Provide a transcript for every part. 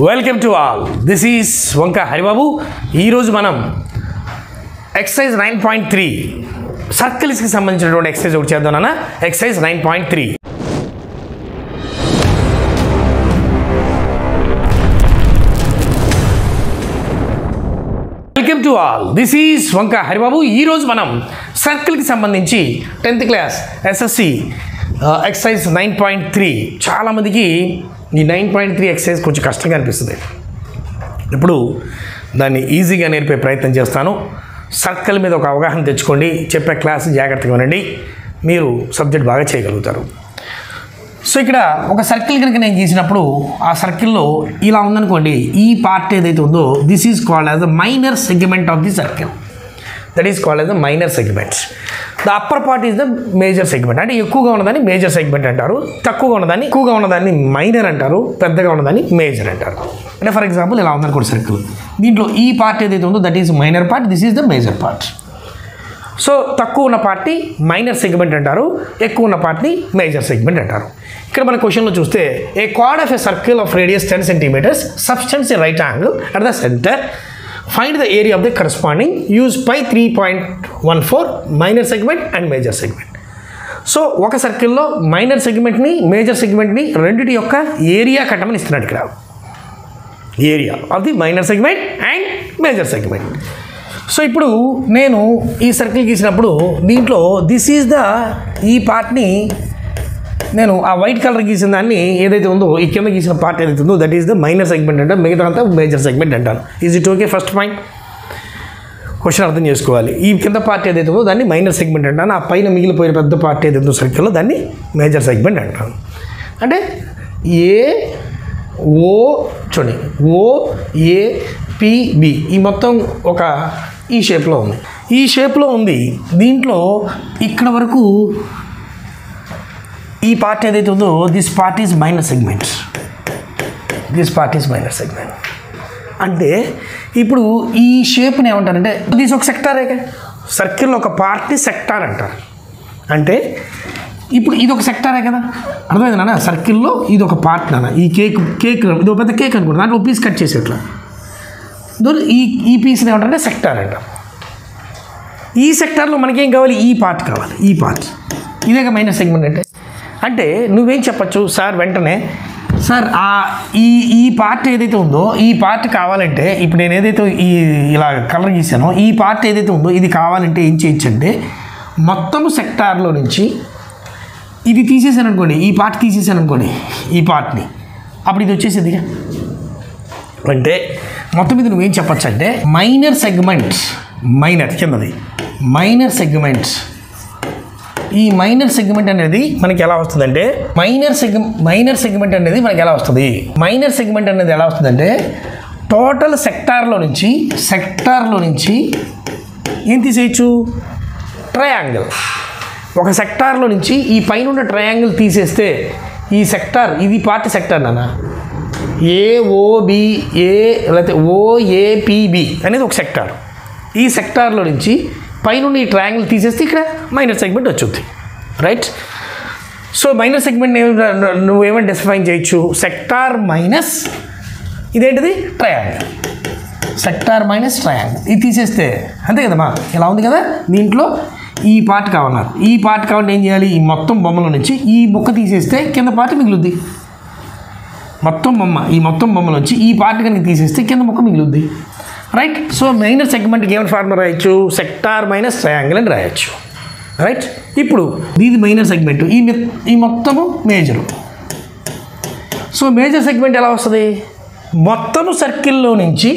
Welcome to all this is Vanka Haribabu ఈరోజు మనం exercise nine point three సర్కిల్స్కి సంబంధించినటువంటి ఎక్సైజ్ ఒకటి చేద్దాం నాన్న. Exercise nine point three welcome to all this is Vanka Haribabu ఈరోజు మనం సర్కిల్కి సంబంధించి tenth class SSC exercise nine point three చాలామందికి ఈ నైన్ పాయింట్ త్రీ ఎక్సైజ్ కొంచెం కష్టంగా అనిపిస్తుంది. ఇప్పుడు దాన్ని ఈజీగా నేర్పే ప్రయత్నం చేస్తాను. సర్కిల్ మీద ఒక అవగాహన తెచ్చుకోండి. చెప్పే క్లాస్ జాగ్రత్తగా వినండి మీరు సబ్జెక్ట్ బాగా చేయగలుగుతారు. సో ఇక్కడ ఒక సర్కిల్ కనుక నేను గీసినప్పుడు ఆ సర్కిల్లో ఇలా ఉందనుకోండి. ఈ పార్ట్ ఏదైతే ఉందో this is called as the minor segment of the circle that is called as the minor segment the upper part is the major segment అంటే ఎక్కువగా ఉన్నదాన్ని మేజర్ సెగ్మెంట్ అంటారు. తక్కువగా ఉన్నదాన్ని ఎక్కువగా ఉన్నదాన్ని మైనర్ అంటారు. పెద్దగా ఉన్నదాన్ని మేజర్ అంటారు. అంటే ఫర్ ఎగ్జాంపుల్ ఇలా ఉందనుకోండి సర్కిల్ దీంట్లో ఈ పార్ట్ ఏదైతే ఉందో that is minor part this is the major part so తక్కువ ఉన్న పార్టీ మైనర్ సెగ్మెంట్ అంటారు. ఎక్కువ ఉన్న పార్టీ మేజర్ సెగ్మెంట్ అంటారు. ఇక్కడ మన క్వశ్చన్లో చూస్తే a chord of a circle of radius ten centimetres subtends a right angle at the centre find the area of the corresponding use pi three point one four minor segment and major segment so ఒక సర్కిల్లో minor సెగ్మెంట్ని major సెగ్మెంట్ని రెండిటి యొక్క area కట్టమని ఇస్తున్నాడు ఇక్కడ. Area of the minor segment and major segment so ఇప్పుడు నేను ఈ సర్కిల్ గీసినప్పుడు దీంట్లో దిస్ ఈజ్ ద ఈ పార్ట్ని నేను ఆ వైట్ కలర్ గీసిన దాన్ని ఏదైతే ఉందో ఈ కింద గీసిన పార్ట్ ఏదైతే ఉందో that is the minor segment అంటారు. మిగతా అంతా మేజర్ సెగ్మెంట్ అంటాను is it okay first point question అర్థం చేసుకోవాలి. ఈ కింద పార్ట్ ఏదైతే ఉందో దాన్ని మైనర్ సెగ్మెంట్ అంటాను ఆ పైన మిగిలిపోయిన పెద్ద పార్ట్ ఏదైతే ఉందో సర్కిల్లో దాన్ని మేజర్ సెగ్మెంట్ అంటాను అంటే ఏ ఓ చూడండి ఓ ఏ పిబి ఈ మొత్తం ఒక ఈ షేప్లో ఉంది. ఈ షేప్లో ఉంది. దీంట్లో ఇక్కడ వరకు ఈ పార్ట్ ఏదైతే ఉందో this part is minor segment this part is minor segment అంటే ఇప్పుడు ఈ షేప్ని ఏమంటారంటే దిస్ ఒక సెక్టారే సర్కిల్ ఒక పార్ట్ని సెక్టార్ అంటారు. అంటే ఇప్పుడు ఇది ఒక సెక్టారే కదా? అర్థమైంది నాన్న? సర్కిల్లో ఇది ఒక పార్ట్ నాన్న. ఈ కేక్ కేక్ ఇది ఒక పెద్ద కేక్ అనుకోండి దాంట్లో పీస్ కట్ చేసేట్లా. దూరం ఈ ఈ పీస్ని ఏమంటారంటే సెక్టార్ అంటారు. ఈ సెక్టార్లో మనకేం కావాలి? ఈ పార్ట్ కావాలి. ఈ పార్ట్ ఇదే మైనస్ సెగ్మెంట్ అంటే? అంటే నువ్వేం చెప్పచ్చు? సార్ వెంటనే సార్ ఆ ఈ ఈ పార్ట్ ఏదైతే ఉందో ఈ పార్ట్ కావాలంటే ఇప్పుడు నేను ఏదైతే ఈ ఇలా కలర్ గీసానో ఈ పార్ట్ ఏదైతే ఉందో ఇది కావాలంటే ఏం చేయొచ్చు అంటే మొత్తము సెక్టార్లో నుంచి ఇది తీసేసాను అనుకోండి ఈ పార్ట్ తీసేసాను అనుకోండి ఈ పార్ట్ని అప్పుడు ఇది వచ్చేసింది అంటే మొత్తం మీద నువ్వేం చెప్పచ్చు అంటే మైనర్ సెగ్మెంట్స్ మైనర్ కిందది మైనర్ సెగ్మెంట్స్ ఈ మైనర్ సెగ్మెంట్ అనేది మనకి ఎలా వస్తుందంటే మైనర్ సెగ్ మైనర్ సెగ్మెంట్ అనేది మనకి ఎలా వస్తుంది? మైనర్ సెగ్మెంట్ అనేది ఎలా వస్తుందంటే టోటల్ సెక్టార్లో నుంచి సెక్టార్లో నుంచి ఏం తీసేయచ్చు? ట్రయాంగిల్ ఒక సెక్టార్లో నుంచి ఈ పైన ఉన్న ట్రయాంగిల్ తీసేస్తే ఈ సెక్టార్ ఇది పార్టీ సెక్టార్ నాన్న. ఏఓబిఏ లేకపోతే ఓఏపిబి అనేది ఒక సెక్టార్ ఈ సెక్టార్లో నుంచి పైనున్న ఈ ట్రయాంగిల్ తీసేస్తే ఇక్కడ మైనర్ సెగ్మెంట్ వచ్చుద్ది రైట్ సో మైనర్ సెగ్మెంట్ నువ్వేమైనా డిఫైన్ చేయొచ్చు? సెక్టార్ మైనస్ ఇదేంటిది? ట్రయాంగిల్ సెక్టార్ మైనస్ ట్రయాంగిల్ ఇది తీసేస్తే అంతే కదమ్మా? ఇలా ఉంది కదా? దీంట్లో ఈ పార్ట్ కావాలన్నారు. ఈ పార్ట్ కావాలంటే ఏం చేయాలి? ఈ మొత్తం బొమ్మల నుంచి ఈ బుక్క తీసేస్తే కింద పార్ట్ మిగులుద్ది. మొత్తం బొమ్మ ఈ మొత్తం బొమ్మల నుంచి ఈ పార్ట్ కనుక తీసేస్తే కింద ముక్క మిగులుద్ది. రైట్ సో మైనర్ సెగ్మెంట్కి ఏమైనా ఫార్ములా రాయొచ్చు సెక్టార్ మైనస్ ట్రయాంగిల్ అని రాయొచ్చు. రైట్ ఇప్పుడు ఇది మైనర్ సెగ్మెంట్ ఈ ఈ మొత్తము మేజరు సో మేజర్ సెగ్మెంట్ ఎలా వస్తుంది? మొత్తము సర్కిల్లో నుంచి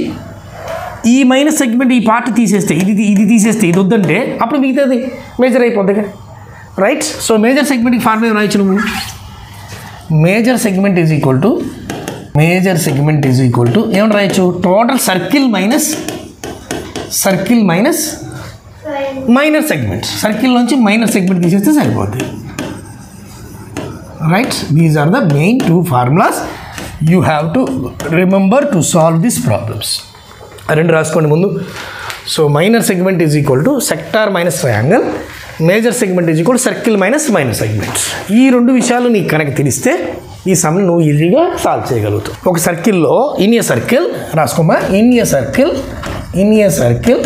ఈ మైనస్ సెగ్మెంట్ ఈ పార్ట్ తీసేస్తే ఇది ఇది తీసేస్తే ఇది వద్దంటే అప్పుడు మిగతాది మేజర్ అయిపోద్దిగా రైట్ సో మేజర్ సెగ్మెంట్కి ఫార్ములా రాయొచ్చు నువ్వు? Major segment is equal to major segment is equal to ఏమని రాయొచ్చు? Total circle minus circle minus minor segment circle నుంచి మైనర్ సెగ్మెంట్ తీసేస్తే సరిపోతుంది right these are the main two formulas you have to remember to solve this problems రెండు రాసుకోండి ముందు. So minor segment is equal to sector minus triangle major segment is కూడా circle minus minor segments ఈ రెండు విషయాలు నీకు కనుక తెలిస్తే ఈ సమ్ని నువ్వు ఈజీగా సాల్వ్ చేయగలుగుతావు. ఒక సర్కిల్లో in a circle రాసుకోమా in a circle in a circle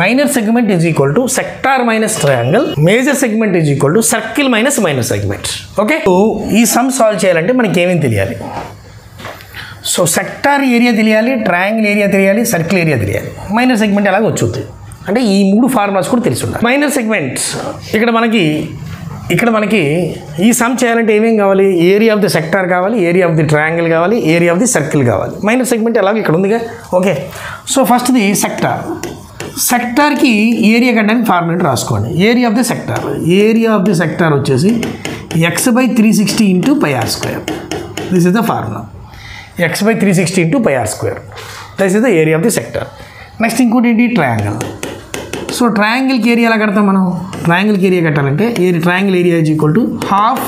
minor segment is equal to sector minus triangle major segment is equal to circle minus minor segment okay ఈ సమ్ సాల్వ్ చేయాలంటే మనకి ఏమేమి తెలియాలి? సో సెక్టార్ ఏరియా తెలియాలి triangle area తెలియాలి circle area తెలియాలి. Minor segment ఎలాగ వచ్చుద్ది. అంటే ఈ మూడు ఫార్ములాస్ కూడా తెలిసి ఉండాలి మైనర్ సెగ్మెంట్ ఇక్కడ మనకి ఇక్కడ మనకి ఈ సమ్ చేయాలంటే ఏమేం కావాలి? ఏరియా ఆఫ్ ది సెక్టార్ కావాలి ఏరియా ఆఫ్ ది ట్రయాంగిల్ కావాలి ఏరియా ఆఫ్ ది సర్కిల్ కావాలి. మైనర్ సెగ్మెంట్ ఎలాగో ఇక్కడ ఉందిగా? ఓకే సో ఫస్ట్ది సెక్టార్ సెక్టార్కి ఏరియా కట్టడానికి ఫార్ములేట్ రాసుకోండి. Area of the sector area of the sector వచ్చేసి x by three sixty into pi r square this is the formula x by three sixty into pi r square this is the area of the sector next ఇంకోటి ఏంటి? Triangle so ట్రయాంగిల్కి area ఎలా కడతాం మనం? ట్రయాంగిల్కి area కట్టాలంటే area triangle area is equal to half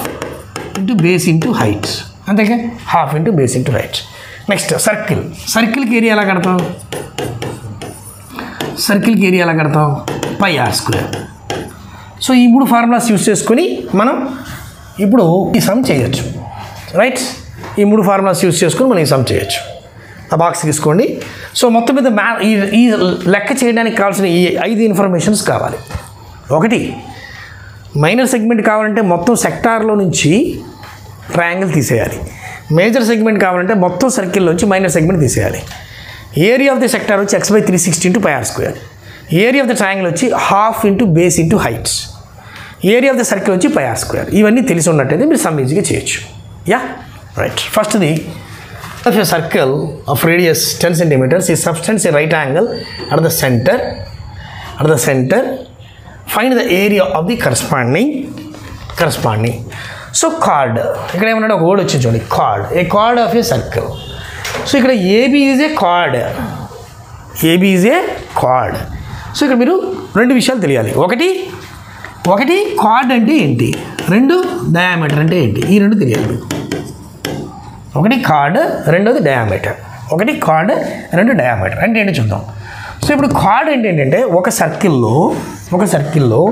into base into heights అంతేగా? Half into base into heights next circle సర్కిల్కి area ఎలా కడతాం? సర్కిల్కి ఏరియా ఎలా కడతాం? పై ఆర్ స్క్వేర్ సో ఈ మూడు ఫార్ములాస్ యూస్ చేసుకొని మనం ఇప్పుడు ఈ సమ్ చేయొచ్చు. రైట్ ఈ మూడు ఫార్ములాస్ యూస్ చేసుకొని మనం ఈ సమ్ చేయొచ్చు. ఆ బాక్స్ తీసుకోండి. సో మొత్తం మీద మ్యా ఈ ఈ లెక్క చేయడానికి కావాల్సిన ఈ ఐదు ఇన్ఫర్మేషన్స్ కావాలి. ఒకటి మైనర్ సెగ్మెంట్ కావాలంటే మొత్తం సెక్టార్లో నుంచి ట్రయాంగిల్ తీసేయాలి. మేజర్ సెగ్మెంట్ కావాలంటే మొత్తం సర్కిల్ నుంచి మైనర్ సెగ్మెంట్ తీసేయాలి. ఏరియా ఆఫ్ ది సెక్టార్ వచ్చి x by three sixty into pi r square area of the triangle వచ్చి half into base into heights area of the circle వచ్చి pi r square ఇవన్నీ తెలిసి ఉన్నట్టయితే మీరు సమ్ ఈజీగా చేయొచ్చు. యా రైట్ ఫస్ట్ది length of a circle of radius ten centimetres ఈ subtends in right angle at the centre at the centre find the area of the corresponding corresponding so chord ఇక్కడ ఏమన్నా ఒక వర్డ్ వచ్చింది చూడండి. Chord a chord of a circle so ఇక్కడ AB is a chord AB is a chord so ఇక్కడ మీరు రెండు విషయాలు తెలియాలి. ఒకటి ఒకటి కార్డ్ అంటే ఏంటి? రెండు డయామీటర్ అంటే ఏంటి? ఈ రెండు తెలియాలి మీకు. ఒకటి కార్డ్ రెండోది డయామీటర్ ఒకటి కార్డ్ రెండు డయామీటర్ అంటే ఏంటి చూద్దాం. సో ఇప్పుడు కార్డ్ ఏంటంటే ఒక సర్కిల్లో ఒక సర్కిల్లో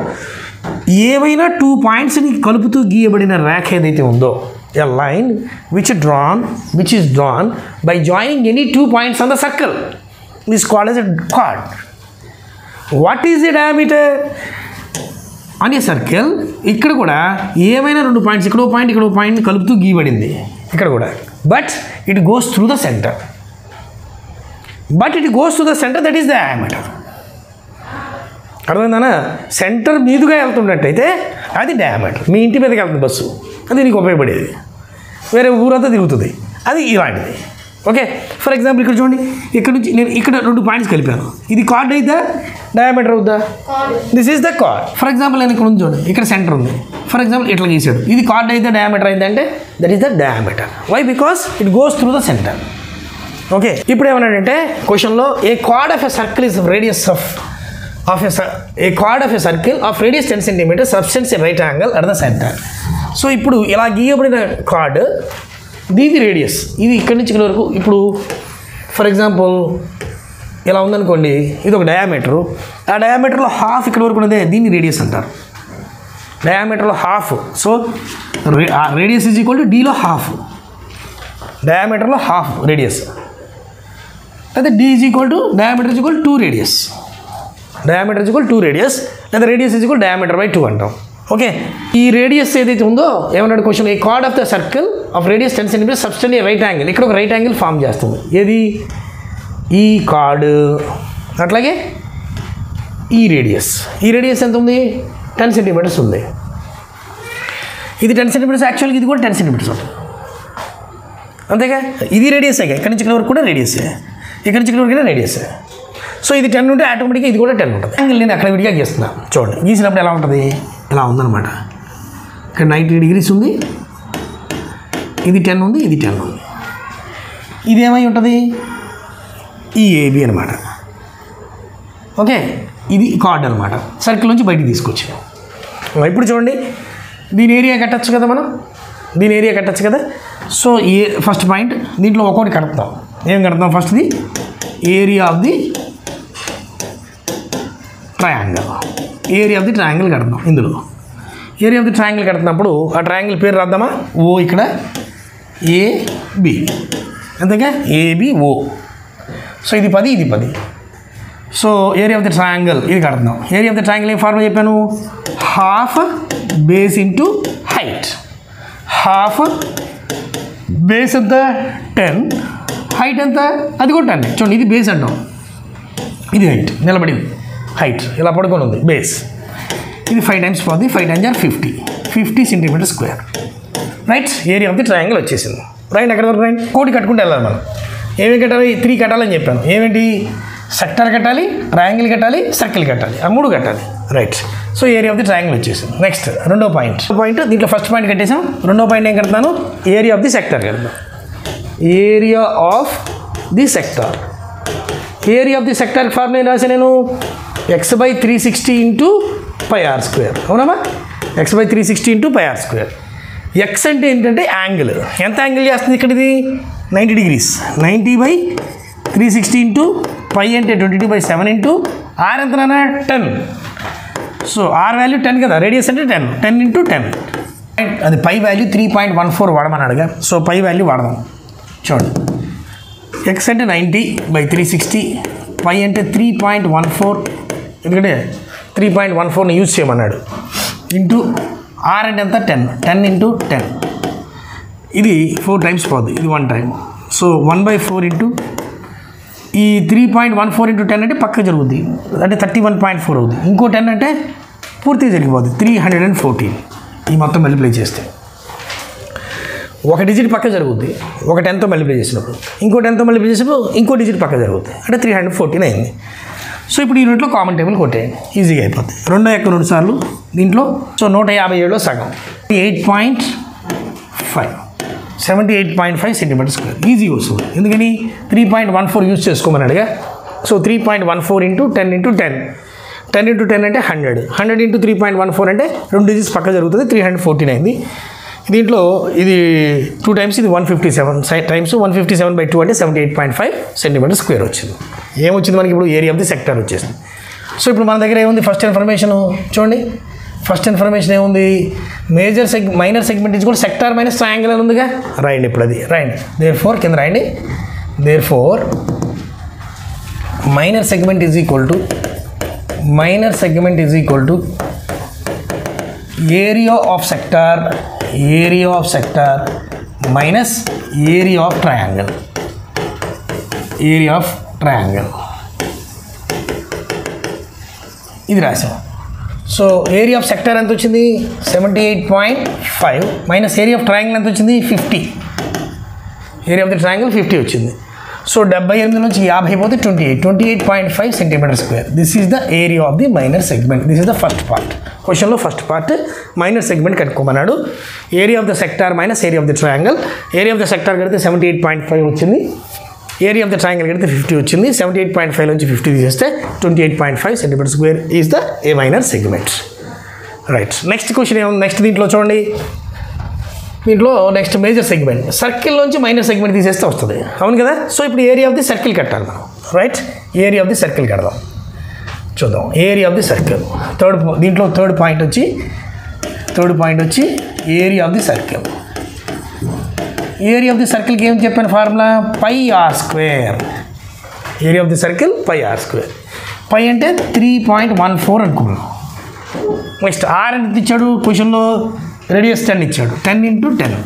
ఏవైనా టూ పాయింట్స్ని కలుపుతూ గీయబడిన ర్యాక్ ఏదైతే ఉందో a line which drawn which is drawn by joining any two points on the circle is called as a chord what is a diameter అనే సర్కిల్ ఇక్కడ కూడా ఏమైనా రెండు పాయింట్స్ ఇక్కడ పాయింట్ ఇక్కడ పాయింట్ కలుపుతూ గీయబడింది. ఇక్కడ కూడా. But it goes through the centre but it goes to the centre that is the diameter అర్థమైందనా సెంటర్ మీదుగా వెళ్తున్నట్టయితే అది డయామీటర్ మీ ఇంటి మీదకి వెళ్తుంది బస్సు. అది నీకు ఉపయోగపడేది. వేరే ఊరంతా తిరుగుతుంది. అది ఇలాంటిది. ఓకే? ఫర్ ఎగ్జాంపుల్ ఇక్కడ చూడండి. ఇక్కడ నుంచి నేను ఇక్కడ రెండు పాయింట్స్ కలిపాను. ఇది కార్డ్ అయితే డయామీటర్ అవుద్దా? This is the chord for example నేను ఇక్కడ ఉంది చూడండి. ఇక్కడ సెంటర్ ఉంది. ఫర్ ఎగ్జాంపుల్ ఇట్లా గీసాడు. ఇది కార్డ్ అయితే డయామీటర్ అయిందంటే that is the diameter why because it goes through the centre okay ఇప్పుడు ఏమన్నాడంటే క్వశ్చన్లో a chord of a circle is radius of of a a chord of a circle of radius ten centimetre subtends a right angle at the centre so ఇప్పుడు ఇలా గీయబడిన card దీని radius ఇది ఇక్కడి నుంచి ఇక్కడ వరకు. ఇప్పుడు ఫర్ ఎగ్జాంపుల్ ఇలా ఉందనుకోండి ఇది ఒక డయామీటరు ఆ డయామీటర్లో హాఫ్ ఇక్కడ వరకు ఉన్నదే దీన్ని రేడియస్ అంటారు. డయామీటర్లో half so radius is equal to డీలో హాఫ్ డయామీటర్లో హాఫ్ రేడియస్ అయితే D is equal to diameter is equal two radius diameter is equal two radius లేదా radius is equal diameter by two అంటాం. ఓకే ఈ radius ఏదైతే ఉందో ఏమన్నాడు question ఈ chord of the circle of radius ten centimetre subtends right angle ఇక్కడ ఒక right angle form చేస్తుంది. ఏది? E ఈ కార్డు అట్లాగే ఈ రేడియస్ ఈ రేడియస్ ఎంత ఉంది టెన్ సెంటీమీటర్స్ ఉంది. ఇది టెన్ సెంటీమీటర్స్ యాక్చువల్గా ఇది కూడా టెన్ సెంటీమీటర్స్ ఉంటుంది అంతేగా? ఇది రేడియసే ఇక్కడి నుంచి ఇక్కడ వరకు కూడా రేడియసే ఇక్కడి నుంచి ఇక్కడ వరకు రేడియసే సో ఇది టెన్ ఉంటే ఆటోమేటిక్గా ఇది కూడా టెన్ ఉంటుంది. యాంగిల్ నేను అక్కడ విడిగా గీస్తున్నాను. చూడండి. గీసినప్పుడు ఎలా ఉంటుంది? ఇలా ఉందన్నమాట. ఇక్కడ నైంటీ డిగ్రీస్ ఉంది. ఇది టెన్ ఉంది ఇది టెన్ ఉంది. ఇది ఏమై ఉంటుంది? ఈ ఏబి అనమాట ఓకే? ఇది కార్డ్ అనమాట సర్కిల్ నుంచి బయటికి తీసుకొచ్చాం. ఇప్పుడు చూడండి. దీని ఏరియా కట్టచ్చు కదా మనం? దీని ఏరియా కట్టచ్చు కదా? సో ఏ ఫస్ట్ పాయింట్ దీంట్లో ఒక్కొక్కటి కడతాం. ఏం కడతాం? ఫస్ట్ది area of the triangle area of the triangle కడతాం ఇందులో. ఏరియా ఆఫ్ ది ట్రయాంగిల్ కడుతున్నప్పుడు ఆ ట్రయాంగిల్ పేరు రాద్దామా? ఓ ఇక్కడ ఏబి అంతేగా ఏబిఓ సో ఇది పది ఇది పది so area of the triangle ఇది కడుతున్నాం ఏరియా ఆఫ్ ద ట్రయాంగిల్ ఏం ఫార్ములా చెప్పాను half base into height half base ఎంత టెన్ హైట్ ఎంత అది కూడా టెన్ చూడండి ఇది బేస్ అంటాం ఇది హైట్ నిలబడింది హైట్ ఇలా పడుకొని ఉంది బేస్ ఇది ఫైవ్ టైమ్స్ పోతుంది five times are fifty fifty centimetre square right area of the triangle వచ్చేసింది. రైట్ ఎక్కడ వరకు రైట్ కోటి కట్టుకుంటే వెళ్ళాలి మనం. ఏమేమి కట్టాలి? త్రీ కట్టాలని చెప్పాను. ఏమిటి? సెక్టర్ కట్టాలి ట్రయాంగిల్ కట్టాలి సర్కిల్ కట్టాలి. ఆ మూడు కట్టాలి. Right so area of the triangle వచ్చేసింది. నెక్స్ట్ రెండో పాయింట్ పాయింట్ దీంట్లో ఫస్ట్ పాయింట్ కట్టేసాం రెండో పాయింట్ ఏం కడతాను ఏరియా ఆఫ్ ది సెక్టర్ కడతాం area of the sector area of the sector formula ఏం నేను? X by three sixty into pi R square అవునమ్మా X by three sixty into pi R square X అంటే ఏంటంటే angle ఎంత angle చేస్తుంది ఇక్కడ ఇది ninety degrees ninety by three sixty into pi అంటే twenty two by seven into R ఎంత నాన్న? Ten so R value ten కదా. రేడియస్ అంటే టెన్ టెన్ ఇంటూ టెన్ అది pi value three point one four వాడమని అడగా సో పై వాల్యూ వాడదాం. చూడండి. ఎక్స్ అంటే ninety by three sixty pi అంటే త్రీ పాయింట్ వన్ ఫోర్ ఎందుకంటే త్రీ పాయింట్ వన్ ఫోర్ని యూజ్ చేయమన్నాడు. ఇంటూ ఆర్ అంటే ఎంత? టెన్. Ten into ten. ఇది ఫోర్ టైమ్స్ పోద్ది. ఇది one time so one by four into ఈ three point one four into ten అంటే పక్క జరుగుద్ది. అంటే థర్టీ వన్ పాయింట్ ఫోర్ అవుతుంది ఇంకో టెన్ అంటే పూర్తిగా జరిగిపోద్ది. Three hundred and fourteen. ఈ మొత్తం మల్టిప్లై చేస్తే. ఒక డిజిట్ పక్క జరుగుద్ది. ఒక టెన్తో మల్టిప్లై చేసినప్పుడు. ఇంకో టెన్తో మల్టిప్లై చేసినప్పుడు ఇంకో డిజిట్ పక్క జరుగుద్ది. అంటే త్రీ హండ్రెడ్ ఫోర్టీన్ అయింది. సో ఇప్పుడు ఈ రెండులో కామన్ టేబుల్ కొట్టేయండి. ఈజీగా అయిపోతుంది. రెండో యొక్క రెండు సార్లు దీంట్లో సో నూట యాభై ఏడులో సగం. Eight point five. Seventy eight point five centimetre square. Easy వస్తుంది. ఎందుకని? Three point one four use చేసుకోమని అడిగా. So three point one four into ten into ten. Ten into ten అంటే hundred. Hundred into three point one four అంటే రెండు digits పక్క జరుగుతుంది. Three hundred fourteen అయింది దీంట్లో ఇది టూ టైమ్స్ ఇది one fifty seven times one fifty seven by two అంటే seventy eight point five centimetre square వచ్చింది. ఏమొచ్చింది మనకి ఇప్పుడు? ఏరియా ఆఫ్ ది సెక్టర్ వచ్చేసింది. సో ఇప్పుడు మన దగ్గర ఏముంది? ఫస్ట్ ఇన్ఫర్మేషన్ చూడండి. ఫస్ట్ ఇన్ఫర్మేషన్ ఏముంది? Major seg minor segment is కూడా సెక్టార్ మైనస్ ట్రయాంగులర్ ఉందిగా? రాయండి ఇప్పుడు అది. రాయండి. దేర్ ఫోర్ కింద రాయండి. Therefore minor segment is equal to minor segment is equal to area of sector area of sector minus area of triangle area of triangle ఇది రాసాం సో ఏరియా ఆఫ్ సెక్టర్ ఎంత వచ్చింది? Seventy eight point five minus area of triangle ఎంత వచ్చింది? Fifty area of the triangle fifty వచ్చింది. So డెబ్బై ఎనిమిది నుంచి యాభై పోతే twenty eight twenty eight point five centimetre square this is the area of the minor segment this is the first part క్వశ్చన్లో first part minor segment కనుక్కోమన్నాడు. Area of the sector minus area of the triangle area of the sector కడితే seventy eight point five వచ్చింది. Area of the triangle కడితే fifty వచ్చింది. Seventy eight point five నుంచి fifty తీసేస్తే twenty eight point five centimetre square is the a minor segment right next question ఏముంది? Next దీంట్లో చూడండి. దీంట్లో నెక్స్ట్ మేజర్ సెగ్మెంట్ సర్కిల్ నుంచి మైనర్ సెగ్మెంట్ తీసేస్తే వస్తుంది. అవును కదా? సో ఇప్పుడు ఏరియా ఆఫ్ ది సర్కిల్ కట్టాలి మనం. Right area of the circle కడదాం. చూద్దాం. Area of the circle third దీంట్లో థర్డ్ పాయింట్ వచ్చి థర్డ్ పాయింట్ వచ్చి area of the circle area of the సర్కిల్కి ఏం చెప్పాను formula pi R square area of the circle pi R square pi అంటే three point one four అనుకున్నాం. Next are ఎంత ఇచ్చాడు? క్వశ్చన్లో రేడియస్ టెన్ ఇచ్చాడు. Ten into ten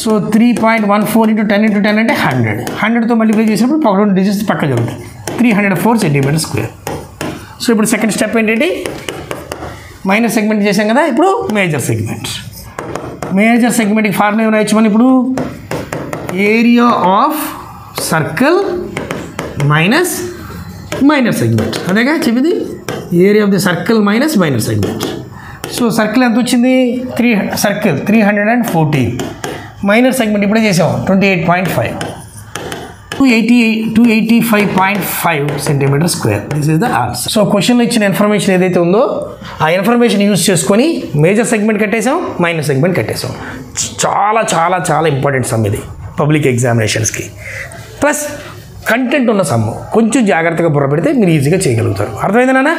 so three point one four into ten into ten అంటే hundred హండ్రెడ్తో multiply చేసినప్పుడు పక్క రెండు డిజిట్స్ పక్క జరుగుతాయి three hundred four centimetre square so ఇప్పుడు సెకండ్ స్టెప్ ఏంటంటే మైనర్ సెగ్మెంట్ చేసాం కదా ఇప్పుడు మేజర్ సెగ్మెంట్ మేజర్ సెగ్మెంట్కి ఫార్ములా ఏమైనా ఇచ్చామని మనం ఇప్పుడు? Area of circle minus minor segment అదేగా చెప్పింది? Area of the circle minus minor segment so circle ఎంత వచ్చింది? Three circle three hundred and fourteen minor segment ఇప్పుడే చేసాం. Twenty eight point five. Two eighty two eighty five point five centimetre square. This is the answer so క్వశ్చన్లో ఇచ్చిన information ఏదైతే ఉందో ఆ information use చేసుకొని మేజర్ సెగ్మెంట్ కట్టేసాం minor segment కట్టేసాం చాలా చాలా చాలా ఇంపార్టెంట్ సమ్ ఇది పబ్లిక్ ఎగ్జామినేషన్స్కి ప్లస్ కంటెంట్ ఉన్న సమ్ము కొంచెం జాగ్రత్తగా బుర్ర పెడితే మీరు ఈజీగా చేయగలుగుతారు. అర్థమైందా